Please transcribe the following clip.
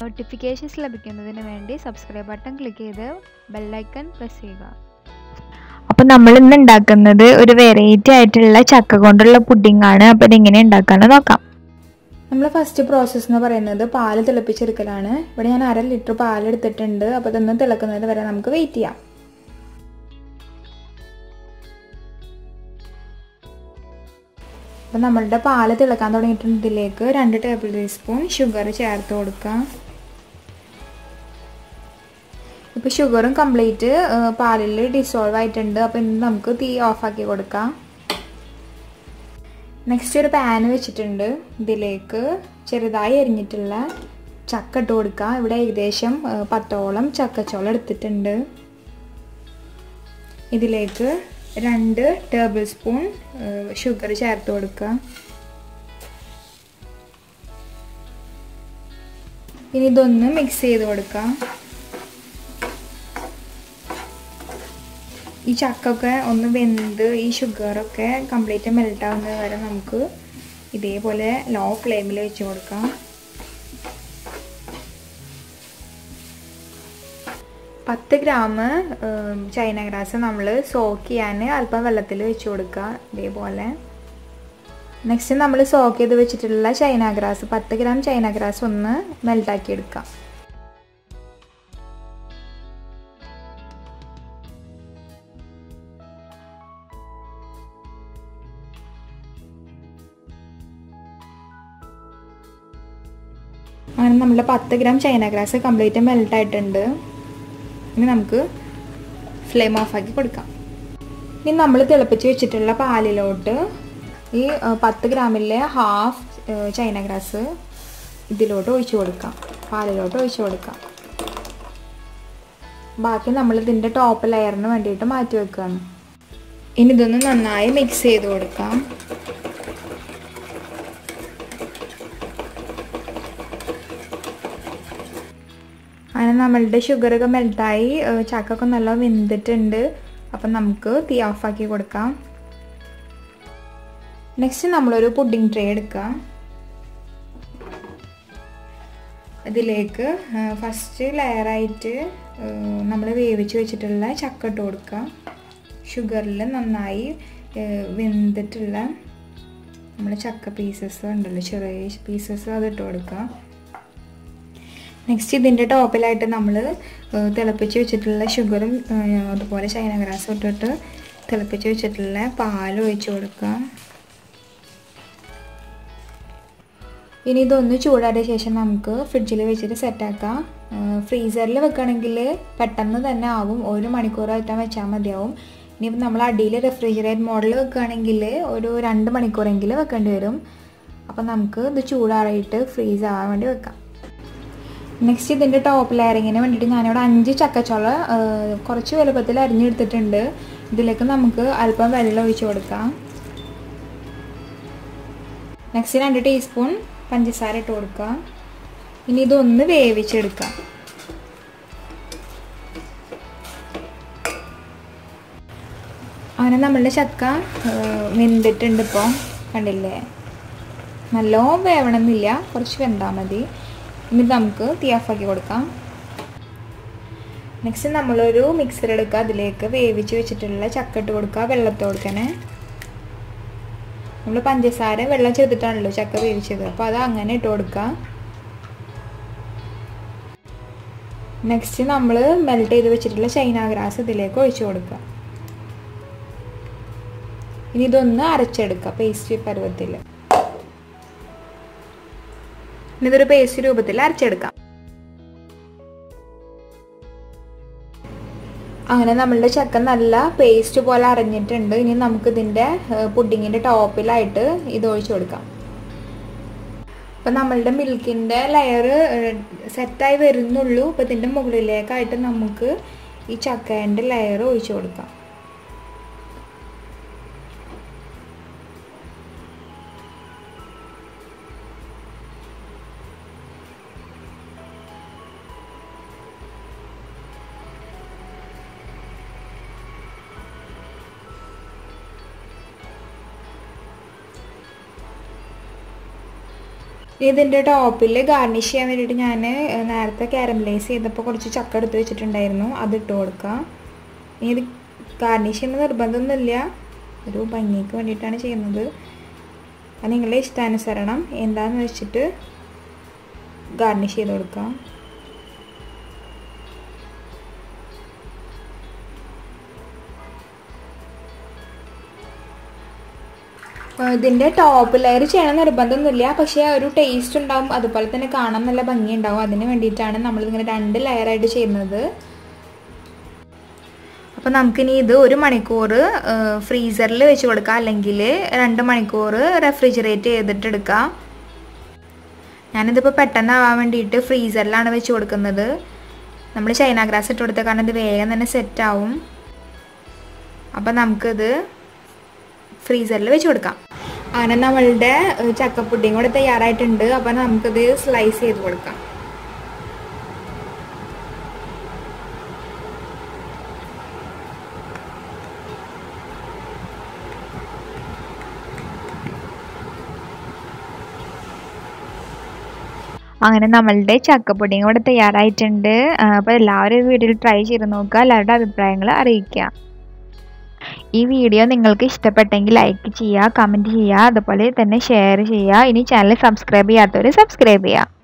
Notifications ലഭിക്കുന്നതിന് വേണ്ടി subscribe button click ചെയ്ത് ബെല്ലൈക്കൺ പ്രസ് ചെയ്യുക. അപ്പോൾ നമ്മൾ ഇന്ന് ഉണ്ടാക്കുന്നത് ഒരു വെറൈറ്റി ആയിട്ടുള്ള ചക്ക കൊണ്ടുള്ള പുഡിംഗ് ആണ്. അപ്പോൾ ഇതെങ്ങനെ ഉണ്ടാക്കാമെന്ന് നോക്കാം. നമ്മൾ ഫസ്റ്റ് പ്രോസസ്സ് എന്ന് പറയുന്നത് പാൽ തിളപ്പിച്ചെടുക്കലാണ്. ഇവിടെ ഞാൻ അര ലിറ്റർ പാൽ എടുത്തിട്ടുണ്ട്. അപ്പോൾ ഇതൊന്ന് തിളക്കുന്നത് വരെ നമുക്ക് വെയിറ്റ് ചെയ്യാം. അപ്പോൾ നമ്മളുടെ പാൽ തിളക്കാൻ തുടങ്ങിയിട്ടുണ്ട്. ഇതിലേക്ക് രണ്ട് ടേബിൾ ടീസ്പൂൺ ഷുഗർ ചേർത്ത് കൊടുക്കാം. ഇപ്പോൾ ഷുഗറും കംപ്ലീറ്റ് പാലിൽ ഡിസോൾവ് ആയിട്ടുണ്ട്. അപ്പോൾ ഇന്ന് നമുക്ക് തീ ഓഫാക്കി കൊടുക്കാം. നെക്സ്റ്റ് ഒരു പാൻ വെച്ചിട്ടുണ്ട്. ഇതിലേക്ക് ചെറുതായി എരിഞ്ഞിട്ടുള്ള ചക്ക ഇട്ട് കൊടുക്കുക ഇവിടെ ഏകദേശം പത്തോളം ചക്കച്ചോളം എടുത്തിട്ടുണ്ട്. ഇതിലേക്ക് രണ്ട് ടേബിൾ സ്പൂൺ ഷുഗർ ചേർത്ത് കൊടുക്കുക ഇനി ഇതൊന്ന് മിക്സ് ചെയ്ത് കൊടുക്കാം. ഈ ചക്കൊക്കെ ഒന്ന് വെന്ത് ഈ ഷുഗറൊക്കെ കംപ്ലീറ്റ് മെൽറ്റ് ആവുന്നത് വരെ നമുക്ക് ഇതേപോലെ ലോ ഫ്ലെയിമിൽ വെച്ച് കൊടുക്കാം. പത്ത് ഗ്രാം ചൈന ഗ്രാസ് നമ്മൾ സോക്ക് ചെയ്യാൻ അല്പം വെള്ളത്തിൽ വെച്ച് കൊടുക്കുക ഇതേപോലെ. നെക്സ്റ്റ് നമ്മൾ സോക്ക് ചെയ്ത് വെച്ചിട്ടുള്ള ചൈന ഗ്രാസ് പത്ത് ഗ്രാം ചൈന ഗ്രാസ് ഒന്ന് മെൽട്ടാക്കി എടുക്കാം. അങ്ങനെ നമ്മുടെ പത്ത് gram china grass complete melt ആയിട്ടുണ്ട്. ഇനി നമുക്ക് ഫ്ലെയിം ഓഫാക്കി കൊടുക്കാം. ഇനി നമ്മൾ തിളപ്പിച്ച് വെച്ചിട്ടുള്ള പാലിലോട്ട് ഈ പത്ത് ഗ്രാമിലെ ഹാഫ് ചൈന ഗ്രാസ് ഇതിലോട്ട് ഒഴിച്ചു കൊടുക്കാം. പാലിലോട്ട് ഒഴിച്ചു കൊടുക്കാം. ബാക്കി നമ്മൾ ഇതിന്റെ ടോപ്പ് ലെയറിന് വേണ്ടിയിട്ട് മാറ്റി വെക്കുകയാണ് ഇനി ഇതൊന്ന് നന്നായി മിക്സ് ചെയ്ത് കൊടുക്കാം. അങ്ങനെ നമ്മളുടെ ഷുഗറൊക്കെ മെൽട്ടായി ചക്കൊക്കെ നല്ല വെന്തിട്ടുണ്ട്. അപ്പം നമുക്ക് തീ ഓഫാക്കി കൊടുക്കാം. നെക്സ്റ്റ് നമ്മളൊരു പുഡിംഗ് ട്രേ എടുക്കാം അതിലേക്ക് ഫസ്റ്റ് ലെയറായിട്ട് നമ്മൾ വേവിച്ച് വെച്ചിട്ടുള്ള ചക്ക ഇട്ട് കൊടുക്കാം ഷുഗറിൽ നന്നായി വെന്തിട്ടുള്ള നമ്മൾ ചക്ക പീസസ് ഉണ്ടല്ലോ ചെറിയ പീസസ് അത് ഇട്ട് കൊടുക്കാം നെക്സ്റ്റ് ഇതിന്റെ ടോപ്പിലായിട്ട് നമ്മൾ തിളപ്പിച്ച് വെച്ചിട്ടുള്ള ഷുഗറും അതുപോലെ ചൈന ഗ്രാസും ഇട്ടിട്ട് തിളപ്പിച്ച് വെച്ചിട്ടുള്ള പാലും ഒഴിച്ച് കൊടുക്കുക. ഇനി ഇതൊന്ന് ചൂടാറിയ ശേഷം നമുക്ക് ഫ്രിഡ്ജിൽ വെച്ചിട്ട് സെറ്റാക്കാം ഫ്രീസറിൽ വെക്കുകയാണെങ്കിൽ പെട്ടെന്ന് തന്നെ ആവും. ഒരു മണിക്കൂറായിട്ട് വെച്ചാൽ മതിയാവും. ഇനി നമ്മൾ അടിയിൽ റെഫ്രിജറേറ്റ് മോഡൽ വെക്കുകയാണെങ്കിൽ ഒരു രണ്ട് മണിക്കൂറെങ്കിലും വെക്കേണ്ടി വരും. അപ്പം നമുക്ക് ഇത് ചൂടാറിയിട്ട് ഫ്രീസ് ആവാൻ വേണ്ടി വെക്കാം. നെക്സ്റ്റ് ഇതിന്റെ ടോപ്പ് ലെയറിങ്ങിന് വേണ്ടിയിട്ട് ഞാനിവിടെ അഞ്ച് ചക്കച്ചോള കുറച്ച് വലുപ്പത്തിൽ അരിഞ്ഞെടുത്തിട്ടുണ്ട്. ഇതിലേക്ക് നമുക്ക് അല്പം വെള്ളം ഒഴിച്ചു കൊടുക്കാം. നെക്സ്റ്റ് രണ്ട് ടീസ്പൂൺ പഞ്ചസാര ഇട്ട് കൊടുക്കാം. ഇനി ഇതൊന്ന് വേവിച്ചെടുക്കാം. അങ്ങനെ നമ്മളുടെ ചക്ക വെന്തിട്ടുണ്ട് ഇപ്പോൾ കണ്ടില്ലേ? നല്ലോണം വേവണമെന്നില്ല കുറച്ച് വെന്താൽ മതി. ഇനി നമുക്ക് തീ ഓഫാക്കി കൊടുക്കാം. നെക്സ്റ്റ് നമ്മളൊരു മിക്സർ എടുക്കുക. അതിലേക്ക് വേവിച്ച് വെച്ചിട്ടുള്ള ചക്ക ഇട്ട് കൊടുക്കുക. വെള്ളത്തോട് തന്നെ. നമ്മൾ പഞ്ചസാര വെള്ളം ചേർത്തിട്ടാണല്ലോ ചക്ക വേവിച്ചത്. അപ്പോൾ അത് അങ്ങനെ ഇട്ട് കൊടുക്കുക. നെക്സ്റ്റ് നമ്മൾ മെൽറ്റ് ചെയ്ത് വെച്ചിട്ടുള്ള ചൈന ഗ്രാസ് ഇതിലേക്ക് ഒഴിച്ചു കൊടുക്കുക. ഇനി ഇതൊന്ന് അരച്ചെടുക്കുക. പേസ്റ്റ് പരുവത്തിൽ ഇതൊരു പേസ്റ്റ് രൂപത്തിൽ അരച്ചെടുക്കാം. അങ്ങനെ നമ്മളുടെ ചക്ക നല്ല പേസ്റ്റ് പോലെ അരഞ്ഞിട്ടുണ്ട്. ഇനി നമുക്ക് ഇതിന്റെ പുഡിങ്ങിന്റെ ടോപ്പിലായിട്ട് ഇത് ഒഴിച്ചു കൊടുക്കാം. അപ്പം നമ്മളുടെ മിൽക്കിന്റെ ലെയർ സെറ്റായി വരുന്നുള്ളൂ. അപ്പം ഇതിന്റെ മുകളിലേക്കായിട്ട് നമുക്ക് ഈ ചക്കേന്റെ ലെയർ ഒഴിച്ചു കൊടുക്കാം. ഇതിന്റെ ടോപ്പിൽ ഗാർണിഷ് ചെയ്യാൻ വേണ്ടിയിട്ട് ഞാൻ നേരത്തെ കാരമലൈസ് ചെയ്തപ്പോൾ കുറച്ച് ചക്ക എടുത്ത് വെച്ചിട്ടുണ്ടായിരുന്നു. അത് ഇട്ട് കൊടുക്കാം. ഇനി ഇത് ഗാർണിഷ് ചെയ്യുന്ന നിർബന്ധമൊന്നുമില്ല. ഒരു ഭംഗിക്ക് വേണ്ടിയിട്ടാണ് ചെയ്യുന്നത്. അത് നിങ്ങളുടെ ഇഷ്ടാനുസരണം. എന്താണെന്ന് വെച്ചിട്ട് ഗാർണിഷ് ചെയ്ത് കൊടുക്കാം. ഇതിന്റെ ടോപ്പ് ലെയർ ചെയ്യണം നിർബന്ധമൊന്നുമില്ല. പക്ഷേ ഒരു ടേസ്റ്റ് ഉണ്ടാവും അതുപോലെ തന്നെ കാണാൻ നല്ല ഭംഗി ഉണ്ടാവും അതിന് വേണ്ടിയിട്ടാണ് നമ്മളിങ്ങനെ രണ്ട് ലെയറായിട്ട് ചെയ്യുന്നത്. അപ്പോൾ നമുക്കിനി ഇത് ഒരു മണിക്കൂർ ഫ്രീസറിൽ വെച്ച് കൊടുക്കാം. അല്ലെങ്കിൽ രണ്ട് മണിക്കൂർ റെഫ്രിജറേറ്റ് ചെയ്തിട്ടെടുക്കാം ഞാനിതിപ്പോൾ പെട്ടെന്നാവാൻ വേണ്ടിയിട്ട് ഫ്രീസറിലാണ് വെച്ച് കൊടുക്കുന്നത്. നമ്മൾ ചൈന ഗ്രാസ് ഇട്ട് കൊടുത്ത കാരണം ഇത് വേഗം തന്നെ സെറ്റാവും അപ്പം നമുക്കിത് ഫ്രീസറിൽ വെച്ച് കൊടുക്കാം. അങ്ങനെ നമ്മളുടെ ചക്കപ്പുഡിങ് കൂടെ തയ്യാറായിട്ടുണ്ട്. അപ്പം നമുക്കത് സ്ലൈസ് ചെയ്ത് കൊടുക്കാം. അങ്ങനെ നമ്മളുടെ ചക്കപ്പൊടിയും കൂടെ തയ്യാറായിട്ടുണ്ട്. അപ്പോൾ എല്ലാവരും വീട്ടിൽ ട്രൈ ചെയ്ത് നോക്കുക. എല്ലാവരുടെ അഭിപ്രായങ്ങൾ അറിയിക്കുക. ഈ വീഡിയോ നിങ്ങൾക്ക് ഇഷ്ടപ്പെട്ടെങ്കിൽ ലൈക്ക് ചെയ്യുക കമന്റ് ചെയ്യുക അതുപോലെ തന്നെ ഷെയർ ചെയ്യുക. ഇനി ചാനൽ സബ്സ്ക്രൈബ് ചെയ്യാത്തവർ സബ്സ്ക്രൈബ് ചെയ്യുക.